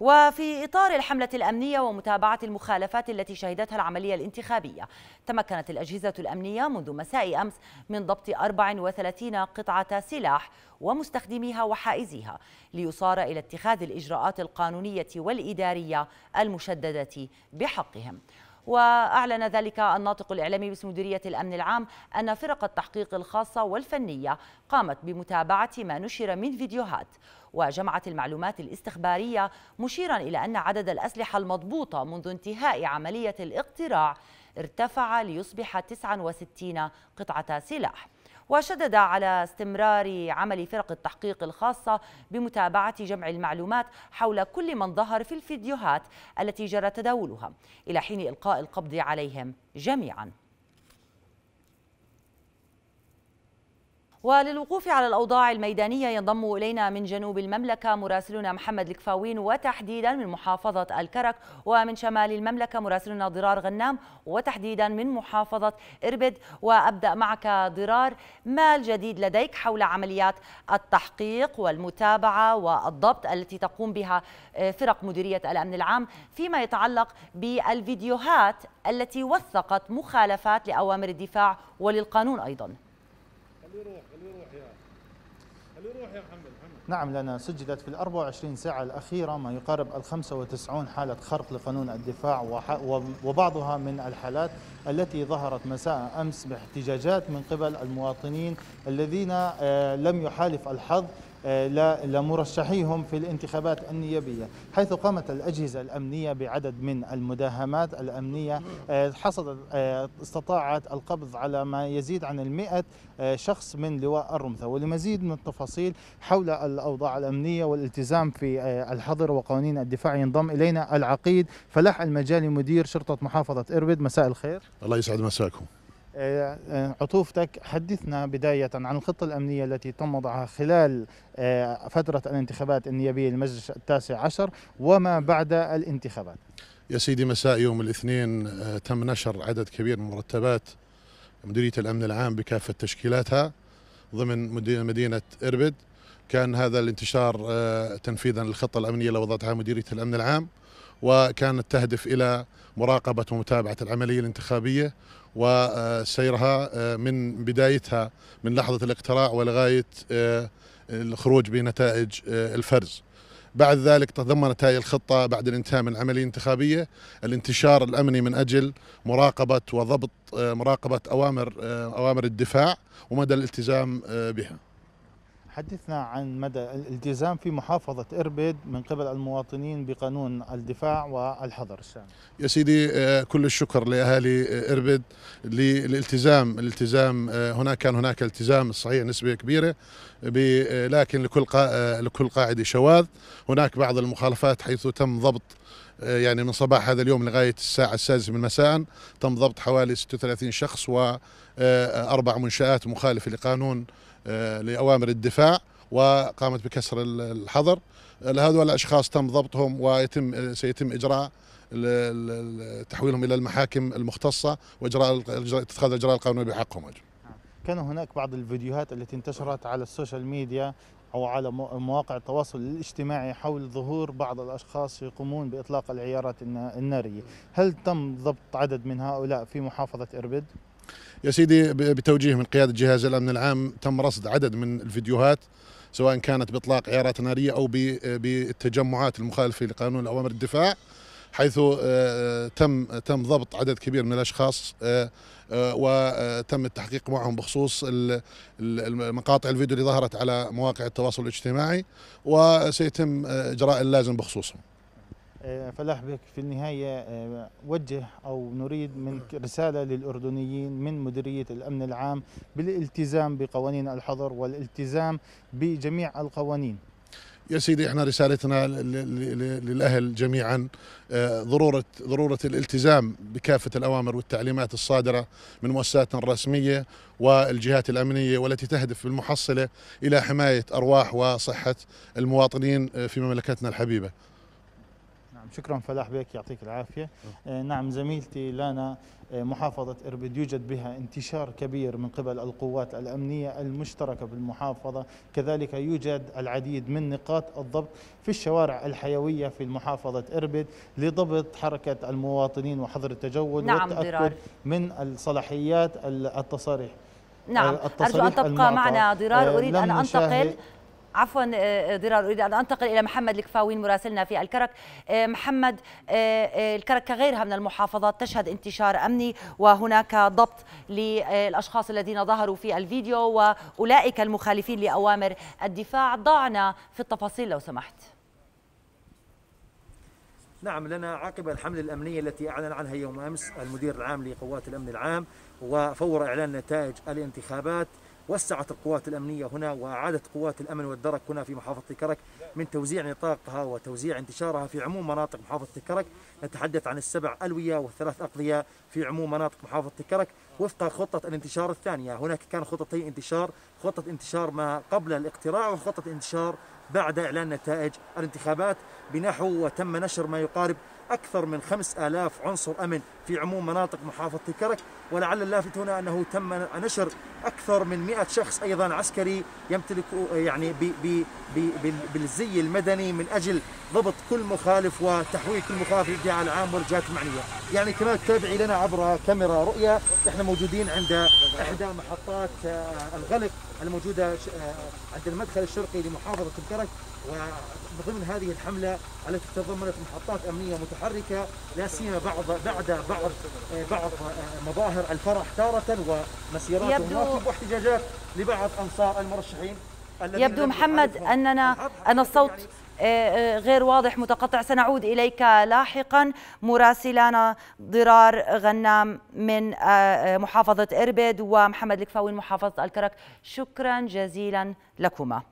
وفي إطار الحملة الأمنية ومتابعة المخالفات التي شهدتها العملية الانتخابية تمكنت الأجهزة الأمنية منذ مساء أمس من ضبط 34 قطعة سلاح ومستخدميها وحائزيها ليصار إلى اتخاذ الإجراءات القانونية والإدارية المشددة بحقهم. وأعلن ذلك الناطق الإعلامي باسم مديرية الأمن العام أن فرق التحقيق الخاصة والفنية قامت بمتابعة ما نشر من فيديوهات. وجمعت المعلومات الاستخبارية مشيرا إلى أن عدد الأسلحة المضبوطة منذ انتهاء عملية الاقتراع ارتفع ليصبح 69 قطعة سلاح. وشدد على استمرار عمل فرق التحقيق الخاصة بمتابعة جمع المعلومات حول كل من ظهر في الفيديوهات التي جرى تداولها. إلى حين إلقاء القبض عليهم جميعاً. وللوقوف على الأوضاع الميدانية ينضم إلينا من جنوب المملكة مراسلنا محمد الكفاوين وتحديدا من محافظة الكرك ومن شمال المملكة مراسلنا ضرار غنام وتحديدا من محافظة إربد. وأبدأ معك ضرار ما الجديد لديك حول عمليات التحقيق والمتابعة والضبط التي تقوم بها آه، فرق مديرية الأمن العام فيما يتعلق بالفيديوهات التي وثقت مخالفات لأوامر الدفاع وللقانون أيضاً؟ يروح خليه يروح يا خليه يروح يا محمد محمد. نعم لنا سجلت في ال 24 ساعة الأخيرة ما يقارب ال 95 حالة خرق لقانون الدفاع وبعضها من الحالات التي ظهرت مساء أمس باحتجاجات من قبل المواطنين الذين آه، لم يحالف الحظ لمرشحيهم في الانتخابات النيابية حيث قامت الأجهزة الأمنية بعدد من المداهمات الأمنية آه، حصلت آه، استطاعت القبض على ما يزيد عن المئة شخص من لواء الرمثة. ولمزيد من التفاصيل حول الأوضاع الأمنية والالتزام في الحظر وقوانين الدفاع ينضم إلينا العقيد فلاح المجالي مدير شرطة محافظة إربد مساء الخير. الله يسعد مساكم. آه، آه، عطوفتك حدثنا بداية عن الخطة الأمنية التي تم وضعها خلال آه، فترة الانتخابات النيابية للمجلس التاسع عشر وما بعد الانتخابات. يا سيدي مساء يوم الاثنين تم نشر عدد كبير من مرتبات مديرية الأمن العام بكافة تشكيلاتها ضمن مدينة إربد. كان هذا الانتشار تنفيذا للخطة الأمنية اللي وضعتها مديرية الأمن العام. وكانت تهدف إلى مراقبة ومتابعة العملية الانتخابية وسيرها آه، من بدايتها من لحظة الاقتراع ولغاية آه، الخروج بنتائج آه، الفرز. بعد ذلك تضمنت هذه الخطة بعد الانتهاء من العملية الانتخابية الانتشار الأمني من أجل مراقبة وضبط مراقبة أوامر أوامر الدفاع ومدى الالتزام بها. حدثنا عن مدى الالتزام في محافظة إربد من قبل المواطنين بقانون الدفاع والحظر الشامل يا سيدي آه، كل الشكر لأهالي آه، إربد للالتزام. الالتزام آه، هناك كان هناك التزام صحيح نسبة كبيرة لكن لكل لكل قاعدة شواذ. هناك بعض المخالفات حيث تم ضبط يعني من صباح هذا اليوم لغاية الساعة السادسة من مساء تم ضبط حوالي 36 شخص وأربع منشآت مخالفة لقانون آه، لأوامر الدفاع وقامت بكسر الحظر. هذول الأشخاص تم ضبطهم ويتم سيتم إجراء تحويلهم إلى المحاكم المختصة وإجراء اتخاذ الإجراء القانوني بحقهم. كان هناك بعض الفيديوهات التي انتشرت على ال social media أو على مواقع التواصل الاجتماعي حول ظهور بعض الأشخاص يقومون بإطلاق العيارات النارية. هل تم ضبط عدد من هؤلاء في محافظة إربد؟ يا سيدي بتوجيه من قيادة جهاز الأمن العام تم رصد عدد من الفيديوهات سواء كانت بإطلاق عيارات نارية أو بالتجمعات المخالفة لقانون أوامر الدفاع حيث آه، تم تم ضبط عدد كبير من الأشخاص آه، آه، وتم التحقيق معهم بخصوص المقاطع الفيديو اللي ظهرت على مواقع التواصل الاجتماعي وسيتم إجراء اللازم بخصوصهم. فلاح بك في النهاية آه، وجه أو نريد من رسالة للأردنيين من مديرية الأمن العام بالالتزام بقوانين الحظر والالتزام بجميع القوانين يا سيدي إحنا رسالتنا للأهل جميعا آه، ضرورة ضرورة الالتزام بكافة الأوامر والتعليمات الصادرة من مؤسساتنا الرسميه والجهات الأمنية والتي تهدف بالمحصلة إلى حماية أرواح وصحة المواطنين في مملكتنا الحبيبة. نعم شكرا فلاح بك يعطيك العافية. آه، نعم زميلتي لانا آه، محافظة إربد يوجد بها انتشار كبير من قبل القوات الأمنية المشتركة بالمحافظة. كذلك يوجد العديد من نقاط الضبط في الشوارع الحيوية في محافظة إربد لضبط حركة المواطنين وحظر التجول نعم والتأكد ضرار. من الصلاحيات التصاريح. نعم آه، أرجو أن تبقى المعطى. معنا ضرار أريد أن أنتقل عفوا آه، ضرار أريد أن أنتقل إلى محمد الكفاوين مراسلنا في الكرك. آه، محمد آه، آه، الكرك كغيرها من المحافظات تشهد انتشار أمني وهناك ضبط للأشخاص الذين ظهروا في الفيديو وأولئك المخالفين لأوامر الدفاع. ضعنا في التفاصيل لو سمحت. نعم لنا عقب الحملة الأمنية التي أعلن عنها يوم أمس المدير العام لقوات الأمن العام وفور إعلان نتائج الانتخابات. وسعت القوات الأمنية هنا وأعادت قوات الأمن والدرك هنا في محافظة الكرك من توزيع نطاقها وتوزيع انتشارها في عموم مناطق محافظة الكرك نتحدث عن السبع ألوية والثلاث أقضية في عموم مناطق محافظة الكرك وفق خطة الانتشار الثانية. هناك كان خطتي انتشار خطة انتشار ما قبل الاقتراع وخطة انتشار بعد إعلان نتائج الانتخابات. بنحو وتم نشر ما يقارب أكثر من خمس آلاف عنصر أمن في عموم مناطق محافظة الكرك ولعل اللافت هنا أنه تم نشر أكثر من 100 شخص أيضا عسكري يمتلك يعني ب ب ب بال- بالزي المدني من أجل ضبط كل مخالف وتحويل كل مخالف للادعاء العام والجهات المعنية يعني كما تتابعي لنا عبر كاميرا رؤية إحنا موجودين عند إحدى محطات آه، الغلق الموجودة آه، عند المدخل الشرقي لمحافظة الكرك وضمن هذه الحملة التي تضمنت محطات أمنية متحركة لا سيما بعض بعد بعض آه، بعض آه، مظاهر الفرح تارة ومسيرات يبدو- ومواقف واحتجاجات لبعض أنصار المرشحين يبدو محمد أننا أن الصوت يعني آه، غير واضح متقطع. سنعود إليك لاحقا. مراسلانا ضرار غنام من محافظة إربد ومحمد الكفاوي من محافظة الكرك. شكرا جزيلا لكما.